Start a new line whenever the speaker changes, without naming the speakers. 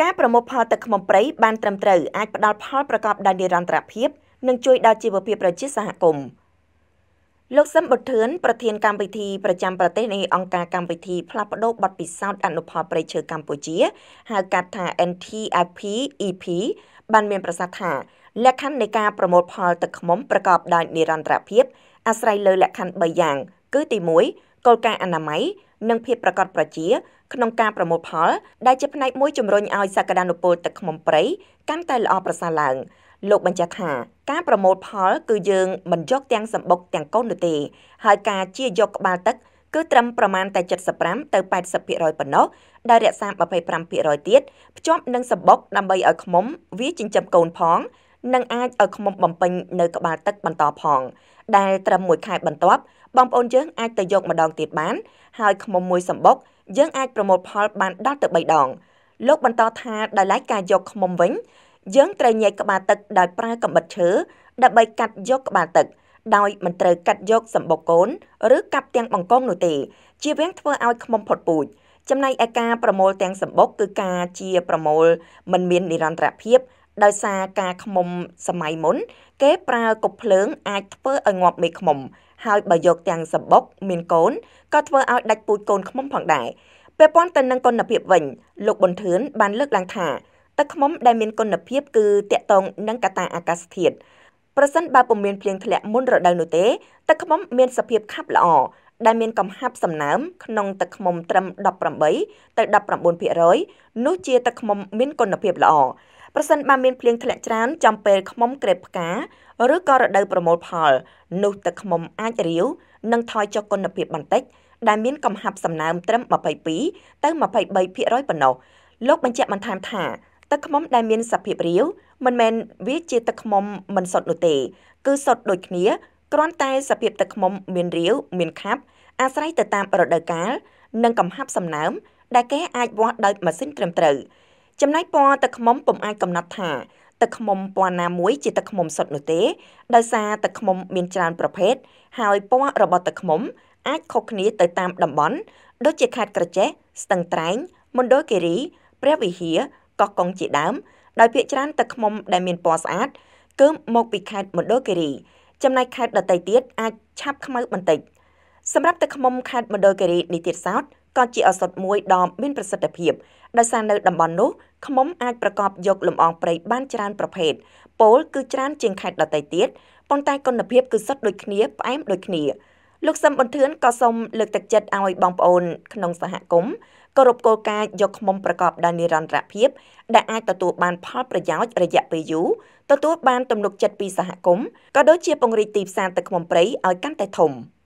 ការប្រមូលផលទឹកឃ្មុំព្រៃបានត្រឹមត្រូវអាចផ្ដល់ផលប្រកបដោយនិរន្តរភាពនិងជួយដល់ជីវភាពប្រជាសហគមន៍លោកសឹមបុធឿនប្រធានកម្មវិធីប្រចាំប្រទេសនៃអង្គការកម្មវិធីផ្លាស់ប្ដូរបទពិសោធន៍អនុផលព្រៃឈើកម្ពុជាហៅកាត់ថា NTIP EP បានមានប្រសាសន៍ថាលក្ខខណ្ឌនៃការប្រមូលផលទឹកឃ្មុំប្រកបដោយនិរន្តរភាពអាស្រ័យលើលក្ខខណ្ឌ3យ៉ាង គឺទី1គោលការណ៍អនាម័យ និងភាពប្រកបប្រជាក្នុងការប្រមូលផល ដែលជាផ្នែកមួយជំរុញឲ្យសក្តានុពលទឹកឃ្មុំព្រៃកាន់តែល្អប្រសើរឡើងលោកបញ្ជាក់ថាការប្រមូលផល គឺយើងមិនយកទាំងសម្បុកទាំងកូននោះទេហើយការជាយកក្បាលទឹកគឺត្រឹមប្រមាណតែ75ទៅ80%ប៉ុណ្ណោះដែលរក្សា25%ទៀតភ្ជាប់នឹងសម្បុកដើម្បីឲ្យឃ្មុំវាចិញ្ចឹមកូនផង និងអាចឲ្យឃ្មុំបំពេញនៅក្បាលទឹកបន្តផង ដែលត្រឹមមួយខែបន្ទាប់បងប្អូនយើងអាចទៅយកម្ដងទៀតបាន ហើយឃ្មុំមួយសម្បុកយើងអាចប្រមូលផលបានដល់ទៅ3ដងលោកបន្តថាដោយឡែកការយកឃ្មុំវិញយើងត្រូវញែកក្បាលទឹកដោយប្រើកាំបិតឈើដើម្បីកាត់យកក្បាលទឹកដោយមិនត្រូវកាត់យកសម្បុកកូនឬកាប់ទាំងបង្កងនោះទេជៀសវាងធ្វើឲ្យឃ្មុំផុតពូជចំណែកឯការប្រមូលទាំងសម្បុកគឺការជាប្រមូលមិនមាននិរន្តរភាព ដោយសារការខ្មុំសម័យមុន គេប្រើកុបភ្លើងអាចធ្វើឲ្យងាប់មេខ្មុំ ហើយបើយកទាំងសម្បុកមានកូនក៏ធ្វើឲ្យដាច់ពូជកូនខ្មុំផងដែរពាក់ព័ន្ធទៅនឹងគុណភាពវិញលោកប៊ុនធឿនបានលើកឡើងថាទឹកខ្មុំដែលមានគុណភាពគឺតកតងនឹងកត្តាអាកាសធាតុប្រសិនបើពុំមានភ្លៀងធ្លាក់មុនរដូវនោះទេទឹកខ្មុំមានសភាពខាប់ល្អដែលមានកំហាប់សំណើមក្នុងទឹកខ្មុំត្រឹម18ទៅ19%នោះជាទឹកខ្មុំមានគុណភាពល្អ ប្រសិនបើមានភ្លៀងធ្លាក់ច្រើនចំពេលខ្មុំក្រេបផ្កាឬក៏រដូវប្រមូលផលនោះទឹកខ្មុំអាចរាវនិងថយចុះគុណភាពបន្តិចដែលមានកំហាប់សំណើមត្រឹម22ទៅ23%ប៉ុណ្ណោះលោកបញ្ជាក់បន្ថែមថាទឹកខ្មុំដែលមានសភាពរាវមិនមែនវាជាទឹកខ្មុំមិនសុទ្ធនោះទេ គឺសុទ្ធដូចគ្នាគ្រាន់តែសភាពទឹកខ្មុំមានរាវមានខាប់អាស្រ័យទៅតាមរដូវកាលនិងកំហាប់សំណើមដែលគេអាចវាស់ដោយម៉ាស៊ីនត្រឹមត្រូវ ចំណែកពណ៌ទឹកខ្មុំពុំអាចកំណត់ថាទឹកខ្មុំពណ៌ណាមួយជាទឹកខ្មុំសុទ្ធនោះទេដោយសារទឹកខ្មុំមានច្រើនប្រភេទហើយពណ៌របស់ទឹកខ្មុំអាចខុសគ្នាទៅតាមតំបន់ដូចជាខេត្តក្រចេះស្ទឹងត្រែងមណ្ឌលគិរីព្រះវិហារកោះកុងជាដើមដោយភាគច្រើនទឹកឃ្មុំដែលមានពណ៌ស្អាតគឺមកពីខេត្តមណ្ឌលគិរីចំណែកខេត្តដទៃទៀតអាចឆាប់ខ្មៅបន្តិចសម្រាប់ទឹកឃ្មុំខេត្តមណ្ឌលគិរីនេះទៀតសោត ក៏ជាឱសថមួយដ៏មានប្រសិទ្ធភាពដោយសារនៅតំបន់នោះឃ្មុំអាចប្រកបយកលំអងព្រៃបានច្រើនប្រភេទពោលគឺច្រើនជាងខេត្តដទៃទៀតប៉ុន្តែគុណភាពគឺសុទ្ធដូចគ្នាផ្អែមដូចគ្នាលោកសឹមប៊ុនធឿនក៏សូមលើកទឹកចិត្តឲ្យបងប្អូនក្នុងសហគមន៍គោរពគោលការណ៍យកឃុំប្រកបដោយនិរន្តរភាពដែលអាចទទួលបានផលប្រយោជន៍រយៈពេលយូរទទួលបានទំនុកចិត្តពីសហគមន៍ក៏ដូចជាពង្រីកទីផ្សារទឹកឃុំព្រៃឲ្យកាន់តែធំ។